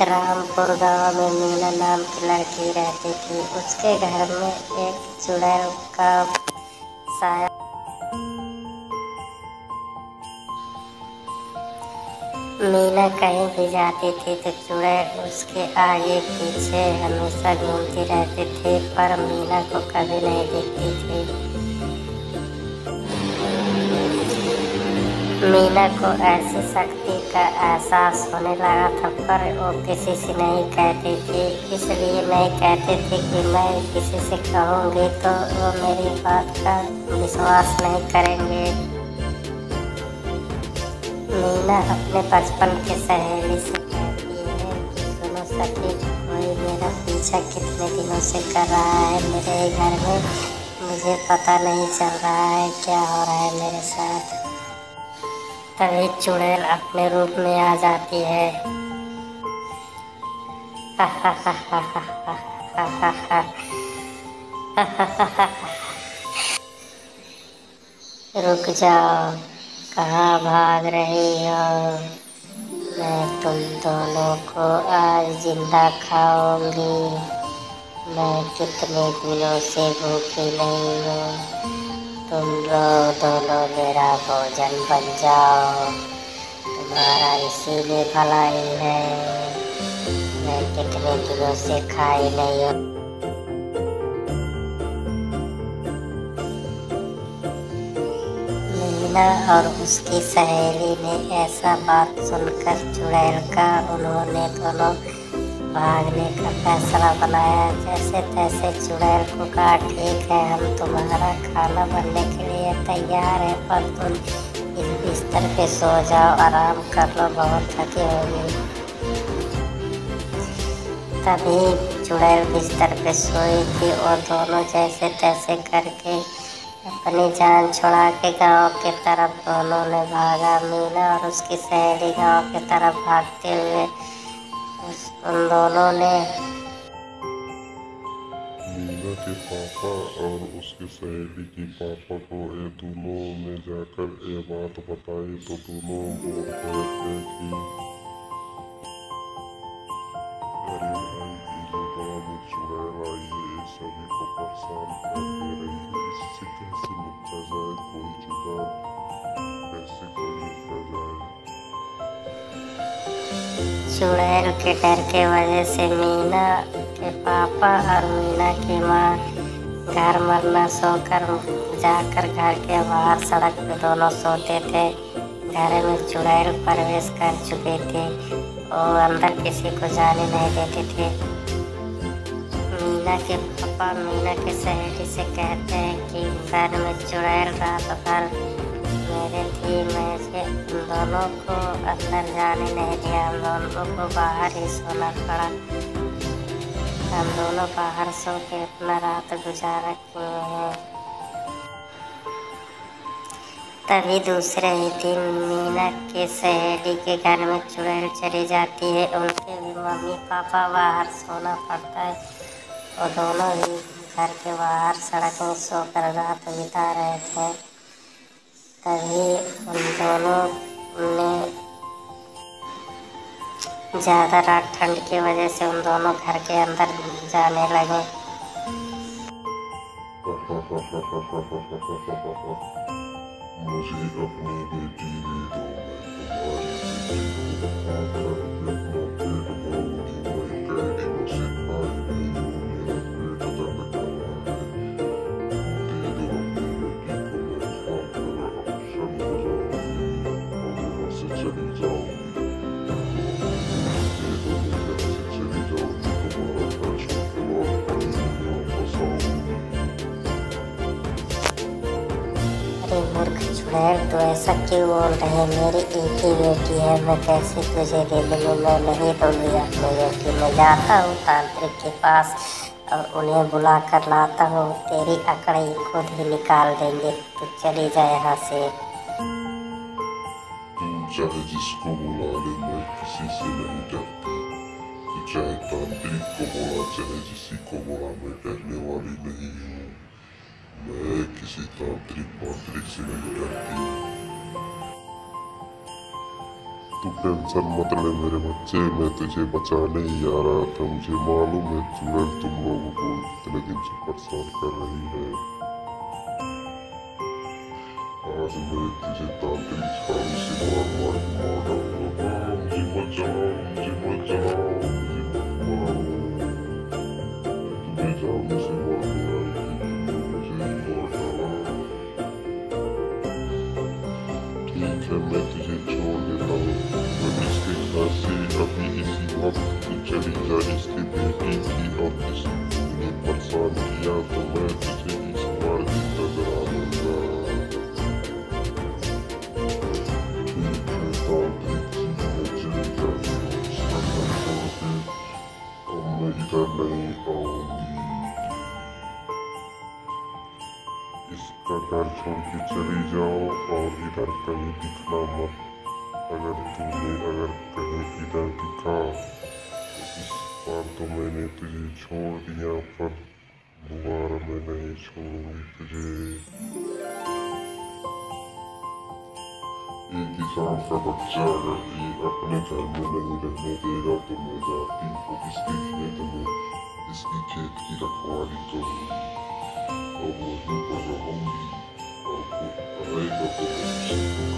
रामपुर गाँव में मीना नाम की लड़की रहती थी। उसके घर में एक चुड़ैल का साया मीना कहीं भी जाती थी तो चुड़ैल उसके आगे पीछे हमेशा घूमती रहती थी, पर मीना को कभी नहीं देखती थी। मीना को ऐसी शक्ति का एहसास होने लगा था, पर वो किसी से नहीं कहती थी, इसलिए नहीं कहती थी कि मैं किसी से कहूँगी तो वो मेरी बात का विश्वास नहीं करेंगे। मीना अपने बचपन के सहेली से कहती है कि सुनो सखी कोई मेरा पीछा कितने दिनों से कर रहा है मेरे घर में, मुझे पता नहीं चल रहा है क्या हो रहा है मेरे साथ। तभी चुड़ैल अपने रूप में आ जाती है। रुक जाओ, कहाँ भाग रही हो? मैं तुम दोनों को आज ज़िंदा खाऊँगी। मैं कितने दिनों से भूखी नहीं हूँ। तुम लोग दोनों मेरा भोजन बन जाओ। तुम्हारा इसीलिए भलाई है। मैं कितने दिनों से खाई नहीं हूँ। मीना और उसकी सहेली ने ऐसा बात सुनकर चुड़ैल का उन्होंने दोनों भागने का फैसला बनाया। जैसे तैसे चुड़ैल को कहा, ठीक है, हम तुम्हारा खाना बनने के लिए तैयार है, पर तुम इस बिस्तर पे सो जाओ, आराम कर लो, बहुत थकी होगी। तभी चुड़ैल बिस्तर पे सोई थी और दोनों जैसे तैसे करके अपनी जान छुड़ा के गाँव के तरफ़ दोनों ने भागा। मीना और उसकी सहेली गाँव के तरफ़ भागते हुए उन दोनों ने मीना के पापा और उसके सहेली की पापा को ये दोनों ने जाकर ये बात बताई तो दोनों बोल रहे थे कि सभी को परेशान करते रही है इससे कैसे निपटा जाए कोई जुगाड़ कैसे कोई निपटा जाए चुड़ैल के डर के वजह से मीना के पापा और मीना की माँ घर मरना सोकर जाकर घर के बाहर सड़क पे दोनों सोते थे। घर में चुड़ैल प्रवेश कर चुके थे। और अंदर किसी को जाने नहीं देते थे। मीना के पापा मीना के सहेली से कहते हैं कि घर में चुड़ैल रात भर मेरे थी मैं दोनों को अंदर जाने नहीं दिया। हम दोनों को बाहर ही सोना पड़ा। हम दोनों बाहर सो के अपना रात गुजारा किए हैं। तभी दूसरे ही दिन मीना के सहेली के घर में चुड़ैल चली जाती है। उनके भी मम्मी पापा बाहर सोना पड़ता है और दोनों ही घर के बाहर सड़क में सोकर रात बिता रहे थे। तभी उन दोनों ने ज़्यादा रात ठंड की वजह से उन दोनों घर के अंदर जाने लगे। मुझे अपनी बेटी दे दो मैं तुम्हारी बेटी मूर्ख तो ऐसा क्यों बोल रहे मेरी एक ही बेटी है, मैं कैसे तुझे दे दूँ मैं नहीं दूँगी अपनी बेटी मैं। जाता हूँ तांत्रिक के पास और उन्हें बुला कर लाता हूँ। तेरी अकड़ी खुद ही निकाल देंगे। तू चली जाए यहाँ से। चाहे जिसको बुला ले मैं किसी से नहीं डरती। चाहे तांत्रिक को बुला, चाहे किसी को बुला, मैं डरने वाली नहीं हूँ। मैं किसी तांत्रिक मांत्रिक से नहीं डरती तू टेंशन मत ले मेरे बच्चे मैं तुझे बचाने ही आ रहा था मुझे मालूम है चुड़ैल तुम लोगों को इतने दिन से परेशान कर रही है आज मैं तुझे तांत्रिक से मार मार मार मुझे बचाओ मुझे बचाओ can't represent all the love. The mistakes I say are the easy one. The challenge is to be easy of this. The parts are the other way to इसका घर छोड़ के चली जाओ और इधर कहीं दिखना मत। अगर तूने अगर कहीं इधर दिखा तो इस बार तो मैंने तुझे छोड़ दिया, पर दोबारा मैं नहीं छोड़ूँगी तुझे। एक किसान का बच्चा अगर ये अपने घर में नहीं रहने देगा तो मैं जाती हूँ। इसके खेत में इसकी खेत की रखवाली करूँगी। और वहीं पर रहूँगी और वो रहेगा तो मैं उसे